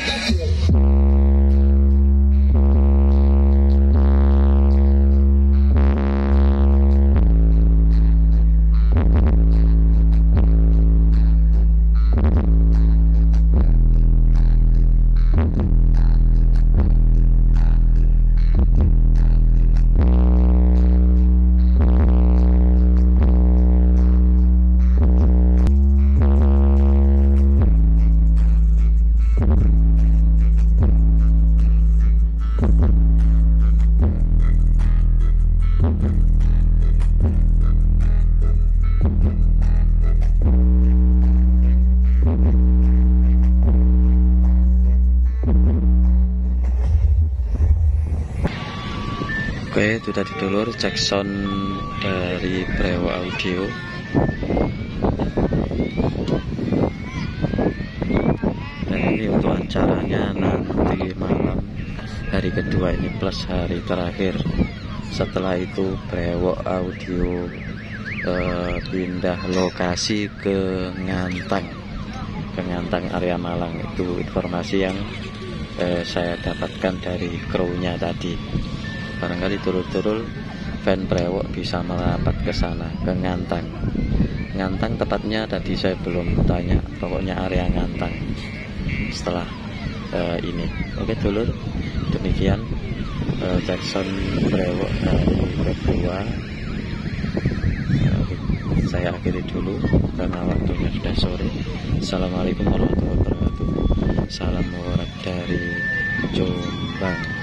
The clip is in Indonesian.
Oke itu tadi dulur cek sound dari Brewo Audio. Dan ini untuk acaranya nanti malam hari kedua ini plus hari terakhir. Setelah itu Brewo Audio eh, pindah lokasi ke Ngantang. Ke Ngantang area Malang. Itu informasi yang eh, saya dapatkan dari krunya tadi barangkali turul-turul fan brewok bisa merapat ke sana ke Ngantang. Ngantang tepatnya tadi saya belum tanya pokoknya area Ngantang setelah uh, ini. Oke dulur. Demikian uh, Jackson brewok dari kedua uh, saya akhiri dulu karena waktunya sudah sore. Assalamualaikum warahmatullahi wabarakatuh. Salam warak dari Jombang